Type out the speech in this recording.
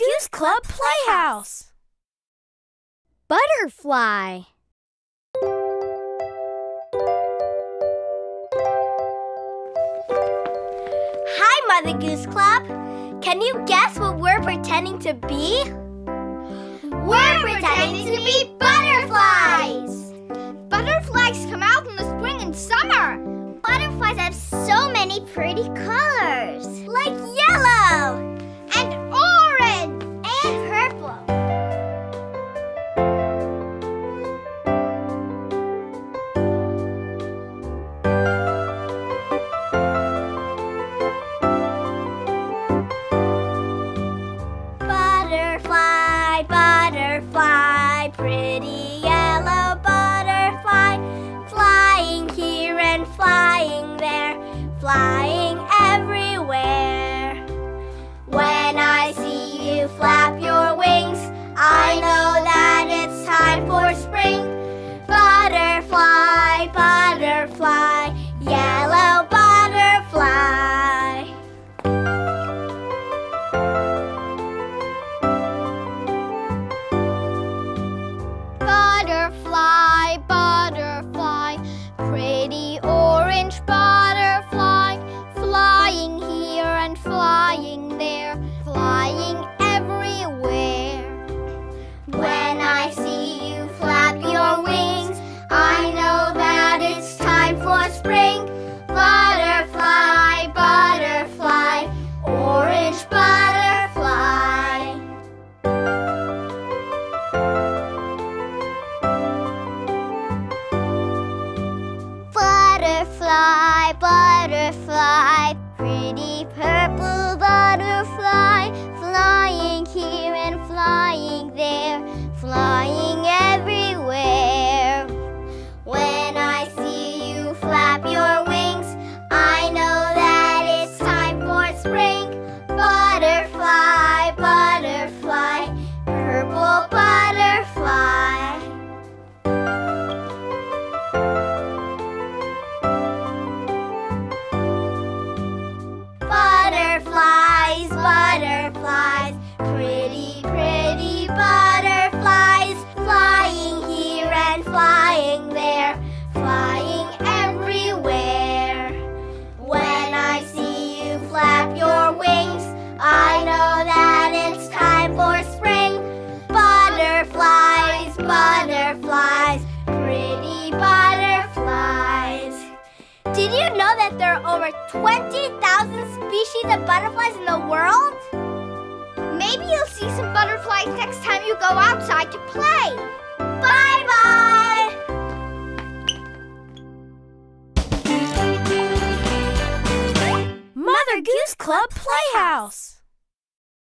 Goose Club Playhouse. Butterfly. Hi, Mother Goose Club. Can you guess what we're pretending to be? We're pretending to be butterflies. Butterflies come out pretty yellow butterfly, flying here and flying there, flying 20,000 species of butterflies in the world? Maybe you'll see some butterflies next time you go outside to play. Bye-bye! Mother Goose Club Playhouse.